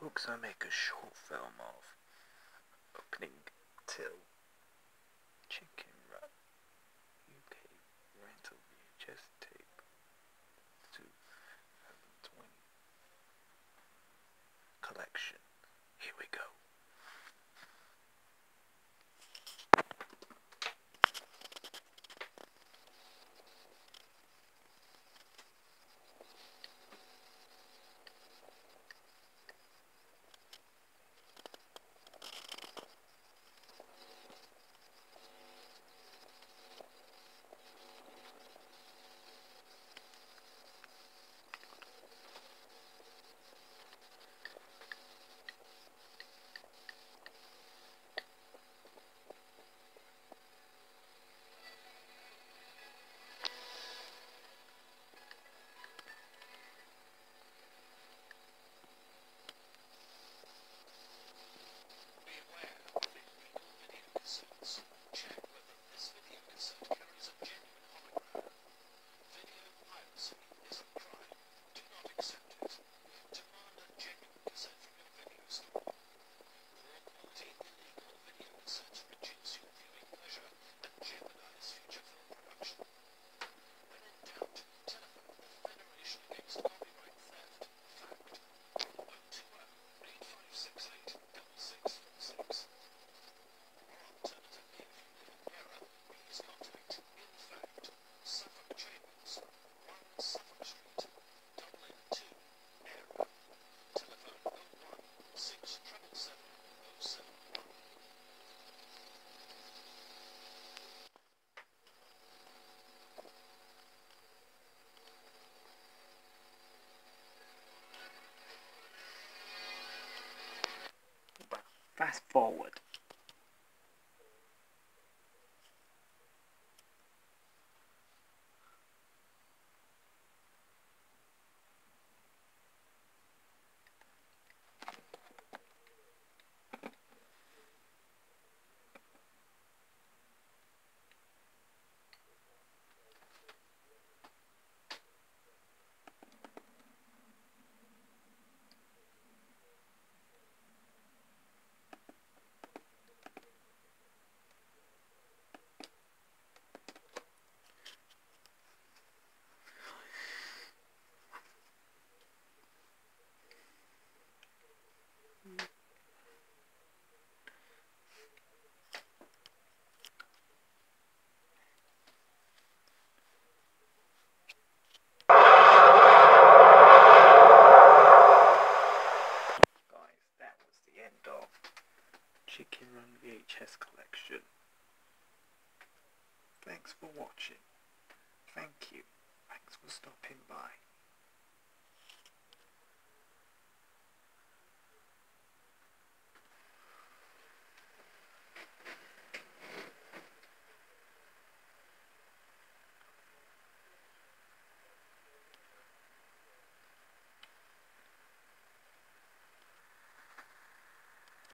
hooks I make a short film of opening till Chicken Run UK rental VHS tape 2020 collection. forward. Chicken Run VHS collection. Thanks for watching.